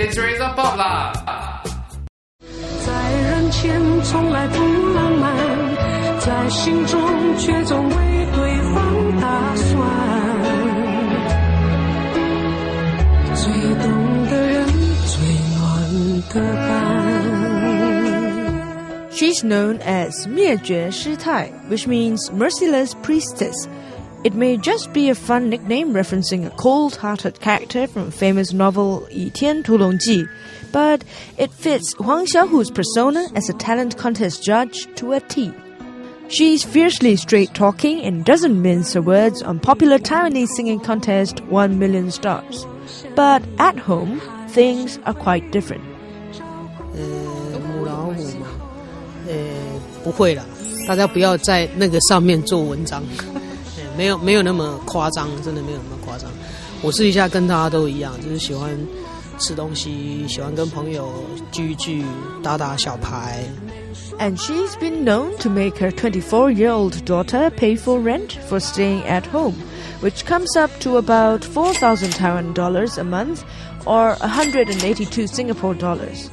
It's Razor Pop 啦。在人前从来不浪漫，在心中却总为对方打算。最懂的人，最暖的伴。She's known as 灭绝师太, which means merciless priestess. It may just be a fun nickname referencing a cold-hearted character from a famous novel 倚天屠龙记, but it fits Huang Xiaohu's persona as a talent contest judge to a T. She's fiercely straight-talking and doesn't mince her words on popular Taiwanese singing contest 1 Million Stars. But at home, things are quite different. 呃，母老虎嘛，呃，不会啦，大家不要在那个上面做文章，呃 没有没有那么夸张，真的没有那么夸张。我私底下跟大家都一样，就是喜欢吃东西，喜欢跟朋友聚一聚，打打小牌。 And she's been known to make her 24 year old daughter pay for rent for staying at home, which comes up to about 4,000 Taiwan dollars a month or 182 Singapore dollars.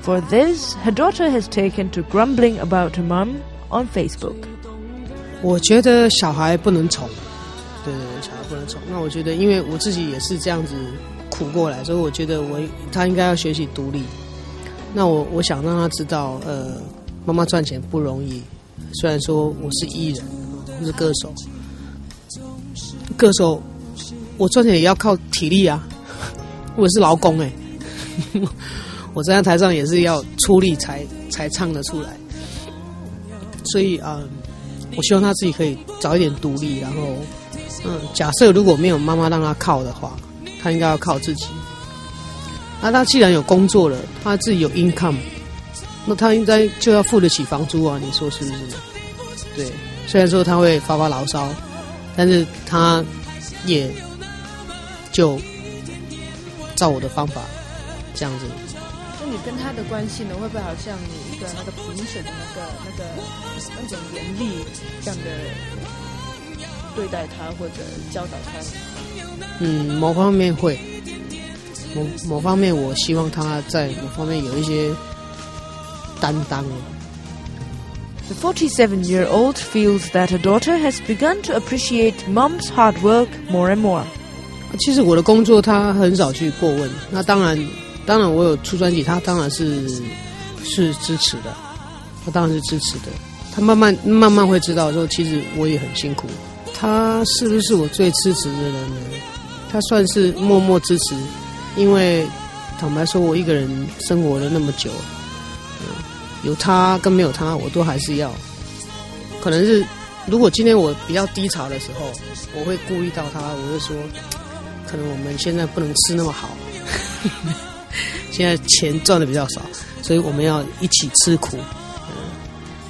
For this, her daughter has taken to grumbling about her mum on Facebook. 我觉得小孩不能宠，对对对，小孩不能宠。那我觉得，因为我自己也是这样子苦过来，所以我觉得我他应该要学习独立。那我我想让他知道，呃，妈妈赚钱不容易。虽然说我是艺人，我是歌手，歌手我赚钱也要靠体力啊，我也是劳工哎、我站在台上也是要出力才才唱得出来。所以啊、呃我希望他自己可以早一点独立，然后，嗯，假设如果没有妈妈让他靠的话，他应该要靠自己。那他既然有工作了，他自己有 income，那他应该就要付得起房租啊，你说是不是？对，虽然说他会发发牢骚，但是他也就照我的方法这样子。你跟他的关系呢？会不会好像你一个那个评审的那个那个那种严厉这样的对待他或者教导他？嗯，某方面会，某某方面，我希望他在某方面有一些担当。The 47 year old feels that her daughter has begun to appreciate mom's hard work more and more. 其实我的工作他很少去过问，那当然，当然我有出专辑，他当然是是支持的，他当然是支持的。他慢慢慢慢会知道说，其实我也很辛苦。他是不是我最支持的人呢？他算是默默支持，因为坦白说，我一个人生活了那么久，有他跟没有他，我都还是要。可能是如果今天我比较低潮的时候，我会顾虑到他，我会说，可能我们现在不能吃那么好，现在钱赚的比较少，所以我们要一起吃苦，嗯，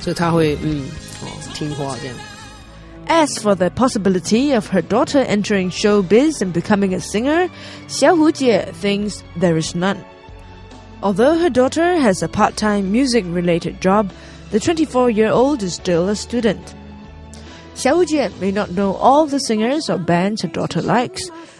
所以他会嗯哦听话这样。 As for the possibility of her daughter entering showbiz and becoming a singer, Xiao Hujie thinks there is none. Although her daughter has a part time music related job, the 24 year old is still a student. Xiao Hujie may not know all the singers or bands her daughter likes,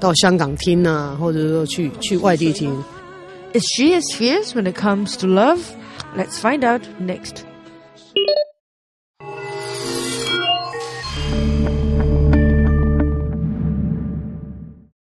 到香港听啊，或者说去去外地听。 Is she as fierce when it comes to love? Let's find out next.